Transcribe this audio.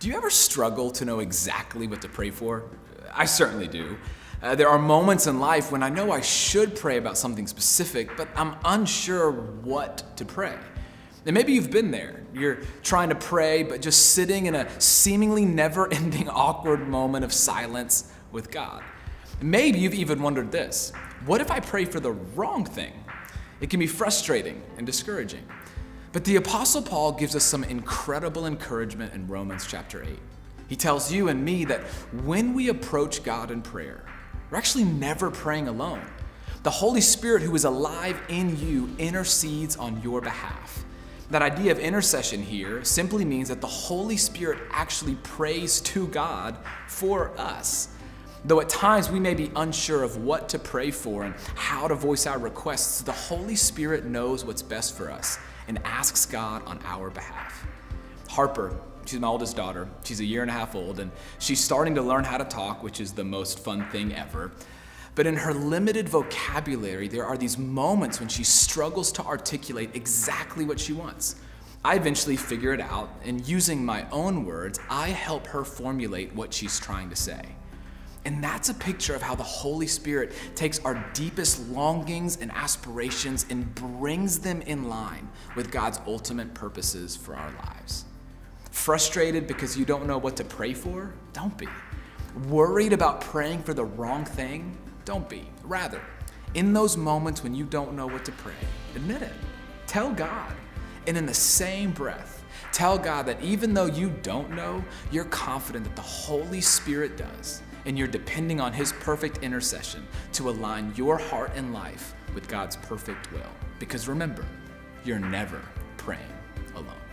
Do you ever struggle to know exactly what to pray for? I certainly do. Uh, there are moments in life when I know I should pray about something specific, but I'm unsure what to pray. And maybe you've been there. You're trying to pray, but just sitting in a seemingly never ending awkward moment of silence with God. Maybe you've even wondered this what if I pray for the wrong thing? It can be frustrating and discouraging. But the Apostle Paul gives us some incredible encouragement in Romans chapter 8. He tells you and me that when we approach God in prayer, we're actually never praying alone. The Holy Spirit, who is alive in you, intercedes on your behalf. That idea of intercession here simply means that the Holy Spirit actually prays to God for us. Though at times we may be unsure of what to pray for and how to voice our requests, the Holy Spirit knows what's best for us and asks God on our behalf. Harper, she's my oldest daughter. She's a year and a half old, and she's starting to learn how to talk, which is the most fun thing ever. But in her limited vocabulary, there are these moments when she struggles to articulate exactly what she wants. I eventually figure it out, and using my own words, I help her formulate what she's trying to say. And that's a picture of how the Holy Spirit takes our deepest longings and aspirations and brings them in line with God's ultimate purposes for our lives. Frustrated because you don't know what to pray for? Don't be. Worried about praying for the wrong thing? Don't be. Rather, in those moments when you don't know what to pray, admit it. Tell God. And in the same breath, tell God that even though you don't know, you're confident that the Holy Spirit does and you're depending on His perfect intercession to align your heart and life with God's perfect will. Because remember, you're never praying alone.